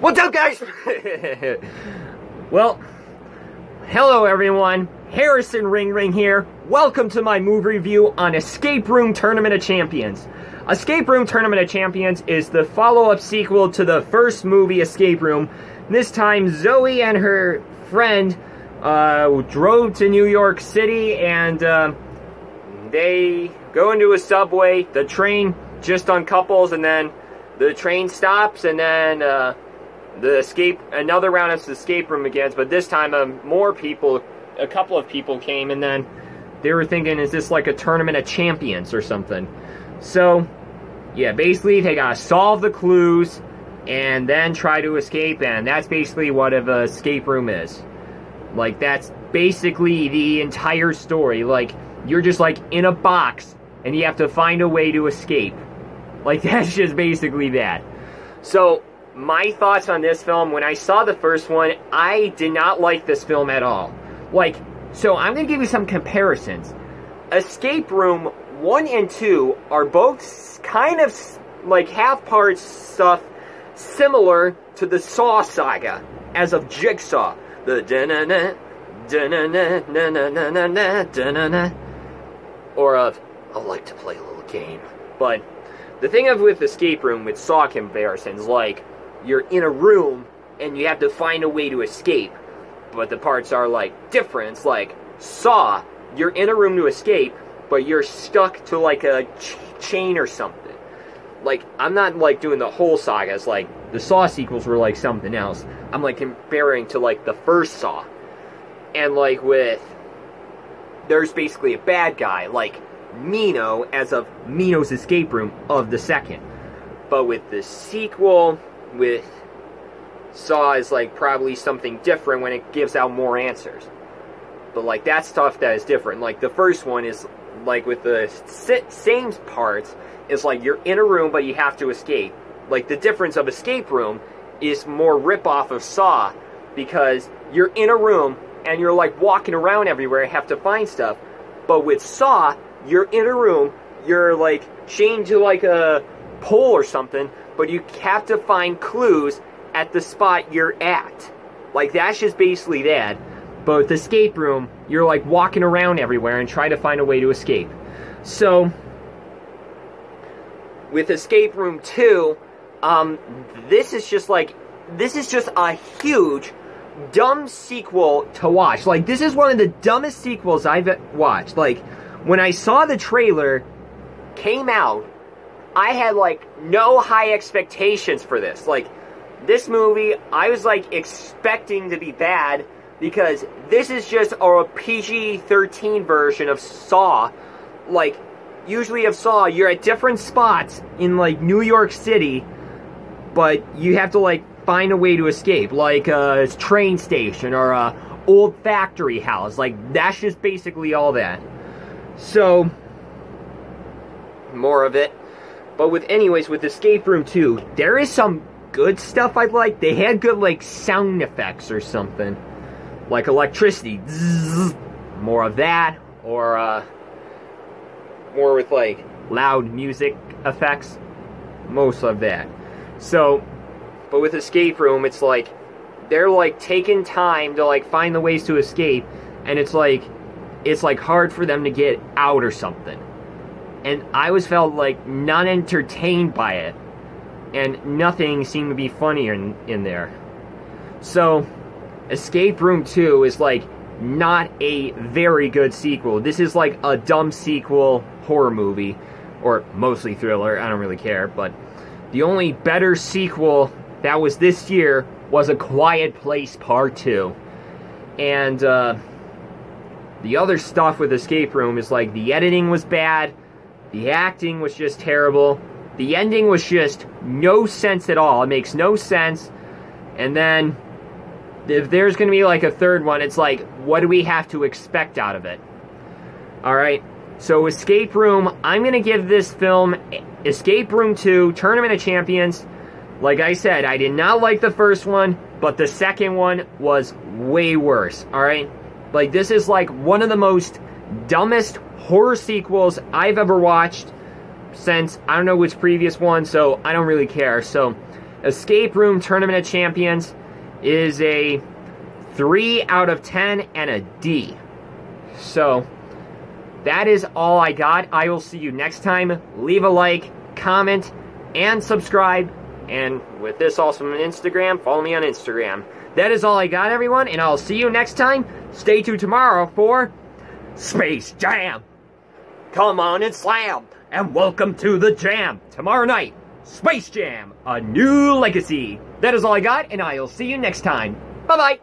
What's up, guys? well, hello, everyone. Harrison Ring Ring here. Welcome to my movie review on Escape Room Tournament of Champions. Escape Room Tournament of Champions is the follow-up sequel to the first movie, Escape Room. This time, Zoe and her friend uh, drove to New York City and uh, they go into a subway. The train just uncouples and then the train stops and then uh, the escape another round of the escape room begins. But this time, uh, more people, a couple of people came and then they were thinking, is this like a tournament of champions or something? So, yeah, basically they gotta solve the clues and then try to escape, and that's basically what an escape room is. Like, that's basically the entire story. Like, you're just like in a box and you have to find a way to escape. Like, that's just basically that. So, my thoughts on this film, when I saw the first one, I did not like this film at all. Like, so I'm going to give you some comparisons. Escape Room 1 and 2 are both kind of like half parts stuff similar to the Saw saga as of Jigsaw. The da-na-na, da-na-na, na-na-na, na-na, da-na-na. Or of, I like to play a little game. But the thing of with Escape Room with Saw comparisons, like, you're in a room and you have to find a way to escape. But the parts are like different. It's like Saw, you're in a room to escape, but you're stuck to like a ch chain or something. Like I'm not like doing the whole sagas. Like the Saw sequels were like something else. I'm like comparing to like the first Saw, and like with there's basically a bad guy like Mino as of Minos escape room of the second. But with the sequel, with Saw is like probably something different when it gives out more answers. But like that stuff that is different. Like the first one is like with the same parts is like you're in a room but you have to escape. Like the difference of escape room is more rip off of Saw because you're in a room and you're like walking around everywhere have to find stuff. But with Saw, you're in a room, you're like chained to like a pole or something, but you have to find clues at the spot you're at. Like, that's just basically that. But with escape room, you're like walking around everywhere and trying to find a way to escape. So, with Escape Room 2, um, this is just like, this is just a huge, dumb sequel to watch. Like, this is one of the dumbest sequels I've watched. Like, when I saw the trailer came out, I had like no high expectations for this. Like, this movie, I was like expecting to be bad because this is just a PG 13 version of Saw. Like, usually of Saw, you're at different spots in like New York City, but you have to like find a way to escape, like uh, a train station or a old factory house. Like, that's just basically all that. So, more of it. But with, anyways, with Escape Room 2, there is some good stuff I like. They had good, like, sound effects or something. Like electricity. Zzz, more of that. Or, uh, more with, like, loud music effects. Most of that. So, but with Escape Room, it's like, they're, like, taking time to, like, find the ways to escape. And it's like, it's, like, hard for them to get out or something and I was felt like not entertained by it, and nothing seemed to be funnier in, in there. So, Escape Room 2 is like not a very good sequel. This is like a dumb sequel horror movie, or mostly thriller, I don't really care, but the only better sequel that was this year was A Quiet Place Part 2. And, uh, the other stuff with Escape Room is like the editing was bad, the acting was just terrible. The ending was just no sense at all. It makes no sense. And then, if there's going to be like a third one, it's like, what do we have to expect out of it? Alright, so Escape Room, I'm going to give this film Escape Room 2, Tournament of Champions. Like I said, I did not like the first one, but the second one was way worse, alright? Like, this is like one of the most dumbest horror sequels I've ever watched since I don't know which previous one, so I don't really care. So Escape Room Tournament of Champions is a 3 out of 10 and a D. So, that is all I got. I will see you next time. Leave a like, comment, and subscribe. And with this also on Instagram, follow me on Instagram. That is all I got, everyone, and I'll see you next time. Stay tuned tomorrow for Space Jam. Come on and slam, and welcome to the jam. Tomorrow night, Space Jam, a new legacy. That is all I got, and I'll see you next time. Bye-bye.